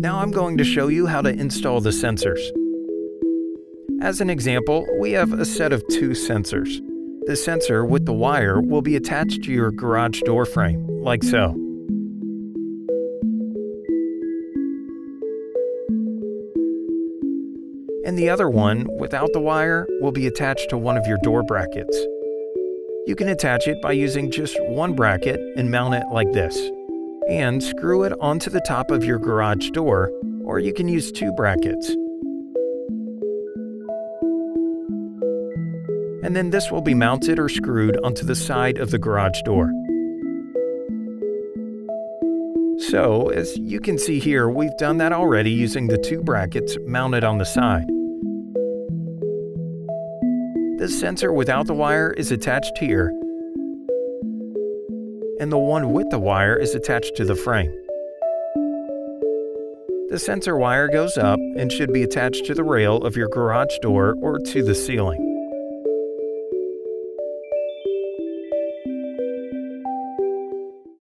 Now I'm going to show you how to install the sensors. As an example, we have a set of two sensors. The sensor with the wire will be attached to your garage door frame, like so. And the other one, without the wire, will be attached to one of your door brackets. You can attach it by using just one bracket and mount it like this. And screw it onto the top of your garage door, or you can use two brackets. And then this will be mounted or screwed onto the side of the garage door. So, as you can see here, we've done that already using the two brackets mounted on the side. The sensor without the wire is attached here, and the one with the wire is attached to the frame. The sensor wire goes up and should be attached to the rail of your garage door or to the ceiling.